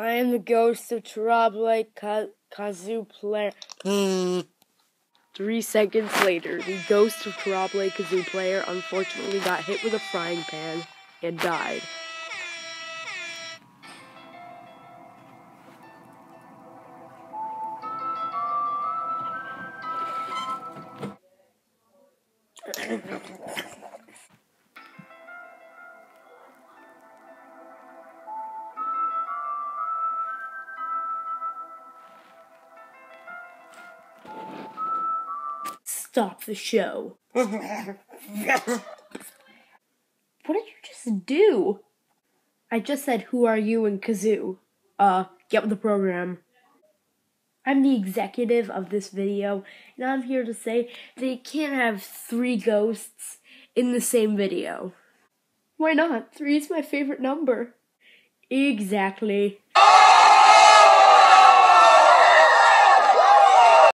I am the ghost of Trable Ka- Kazoo player. Hmm. Three seconds later, the ghost of Trable Kazoo player unfortunately got hit with a frying pan and died. Stop the show. What did you just do? I just said, Who are you and Kazoo? Uh, get with the program. I'm the executive of this video, and I'm here to say they can't have three ghosts in the same video. Why not? Three is my favorite number. Exactly.